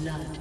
Blood.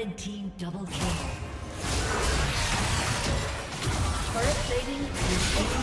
Red team double kill. Turret plating is being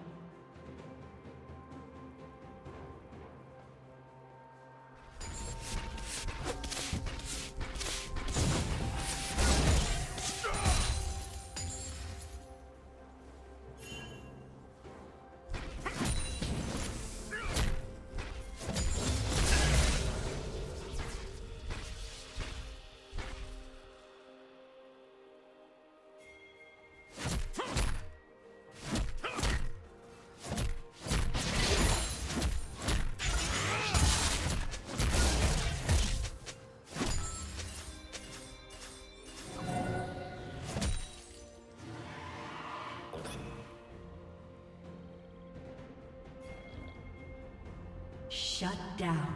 Shut down.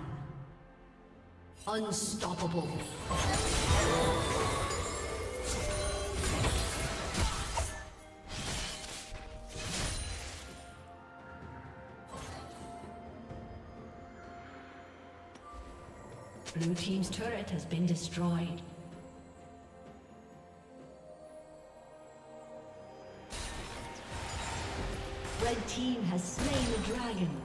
Unstoppable. Blue Team's turret has been destroyed. Red Team has slain the dragon.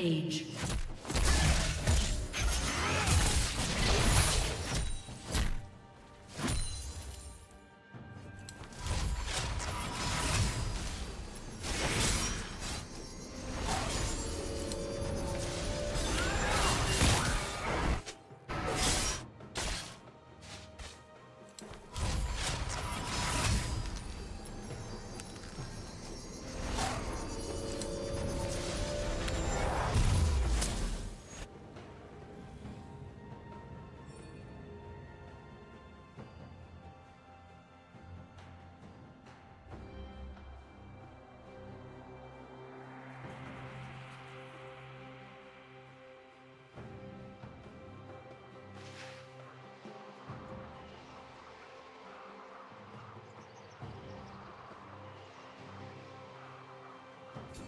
Rampage.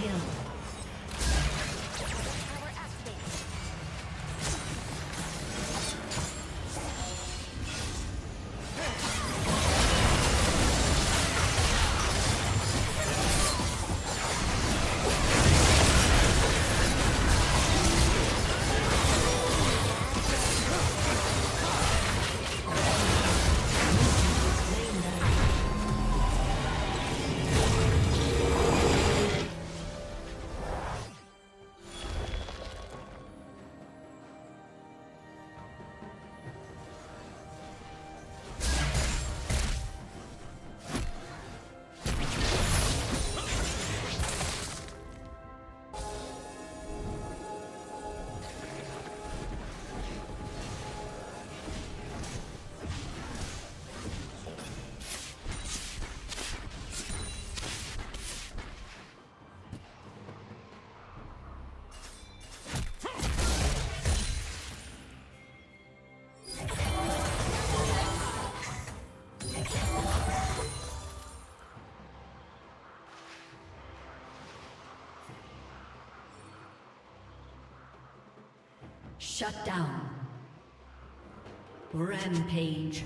kill. Shut down. Rampage.